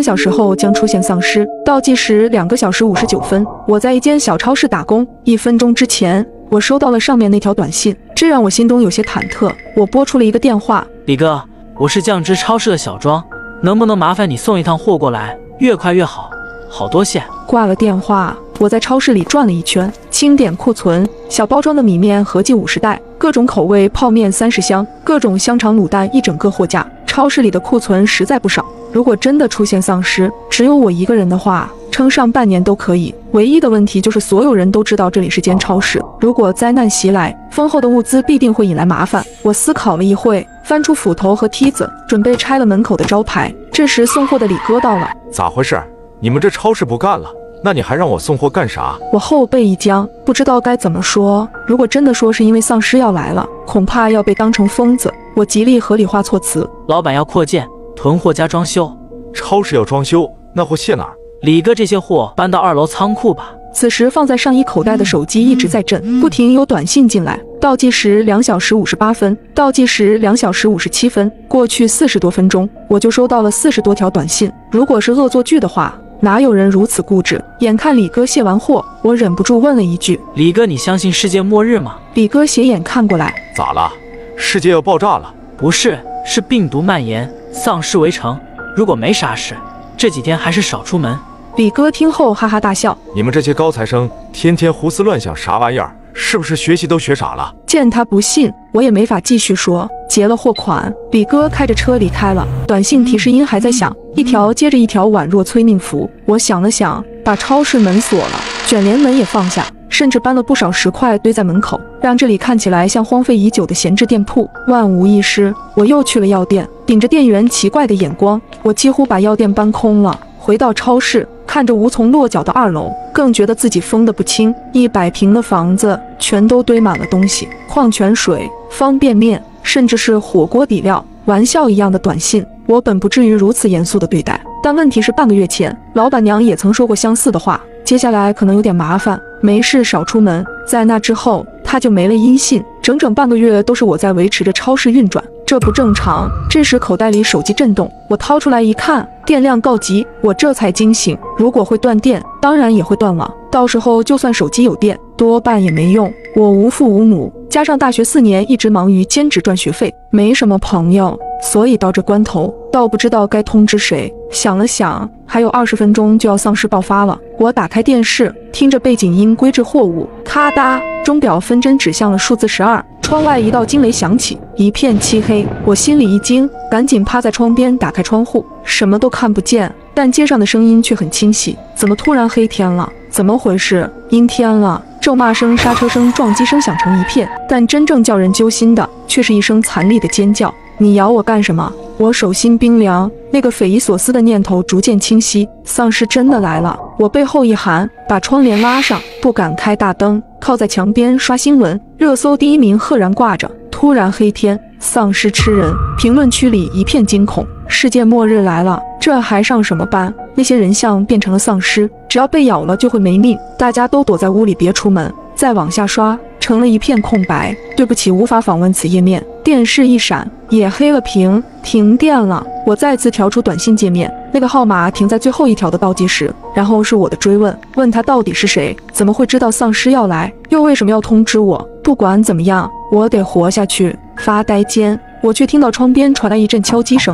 三小时后将出现丧尸。倒计时两个小时五十九分，我在一间小超市打工。一分钟之前，我收到了上面那条短信，这让我心中有些忐忑。我拨出了一个电话，李哥，我是酱汁超市的小庄，能不能麻烦你送一趟货过来，越快越好，好多谢。挂了电话，我在超市里转了一圈，清点库存，小包装的米面合计五十袋，各种口味泡面三十箱，各种香肠卤蛋一整个货架。超市里的库存实在不少，如果真的出现丧尸，只有我一个人的话，撑上半年都可以。唯一的问题就是所有人都知道这里是间超市，如果灾难袭来，丰厚的物资必定会引来麻烦。我思考了一会，翻出斧头和梯子，准备拆了门口的招牌。这时送货的李哥到了，咋回事？你们这超市不干了？那你还让我送货干啥？我后背一僵，不知道该怎么说。如果真的说是因为丧尸要来了，恐怕要被当成疯子。我极力合理化措辞。老板要扩建囤货加装修，超市要装修，那货卸哪儿？李哥，这些货搬到二楼仓库吧。此时放在上衣口袋的手机一直在震，不停有短信进来。倒计时两小时五十八分，倒计时两小时五十七分，过去四十多分钟，我就收到了四十多条短信。如果是恶作剧的话。哪有人如此固执？眼看李哥卸完货，我忍不住问了一句：“李哥，你相信世界末日吗？”李哥斜眼看过来：“咋了？世界要爆炸了？不是，是病毒蔓延，丧尸围城。如果没啥事，这几天还是少出门。”李哥听后哈哈大笑：“你们这些高材生，天天胡思乱想啥玩意儿？是不是学习都学傻了？”见他不信，我也没法继续说。结了货款，李哥开着车离开了。短信提示音还在响，一条接着一条，宛若催命符。我想了想，把超市门锁了，卷帘门也放下，甚至搬了不少石块堆在门口，让这里看起来像荒废已久的闲置店铺。万无一失，我又去了药店，顶着店员奇怪的眼光，我几乎把药店搬空了。回到超市，看着无从落脚的二楼，更觉得自己疯得不轻。一百平的房子，全都堆满了东西，矿泉水、方便面。甚至是火锅底料，玩笑一样的短信，我本不至于如此严肃的对待。但问题是，半个月前，老板娘也曾说过相似的话。接下来可能有点麻烦，没事少出门。在那之后，他就没了音信，整整半个月都是我在维持着超市运转，这不正常。这时口袋里手机震动，我掏出来一看，电量告急，我这才惊醒。如果会断电，当然也会断网，到时候就算手机有电，多半也没用。我无父无母。加上大学四年一直忙于兼职赚学费，没什么朋友，所以到这关头，倒不知道该通知谁。想了想，还有二十分钟就要丧尸爆发了。我打开电视，听着背景音归置货物，咔嗒，钟表分针指向了数字十二。窗外一道惊雷响起，一片漆黑，我心里一惊，赶紧趴在窗边打开窗户，什么都看不见，但街上的声音却很清晰。怎么突然黑天了？怎么回事？阴天了！咒骂声、刹车声、撞击声响成一片，但真正叫人揪心的，却是一声惨厉的尖叫。你咬我干什么？我手心冰凉，那个匪夷所思的念头逐渐清晰。丧尸真的来了！我背后一寒，把窗帘拉上，不敢开大灯，靠在墙边刷新闻。热搜第一名赫然挂着。突然黑天，丧尸吃人，评论区里一片惊恐。世界末日来了，这还上什么班？那些人像变成了丧尸，只要被咬了就会没命。大家都躲在屋里，别出门。再往下刷，成了一片空白。对不起，无法访问此页面。电视一闪，也黑了屏，停电了。我再次调出短信界面，那个号码停在最后一条的倒计时，然后是我的追问：问他到底是谁？怎么会知道丧尸要来？又为什么要通知我？不管怎么样，我得活下去。发呆间，我却听到窗边传来一阵敲击声。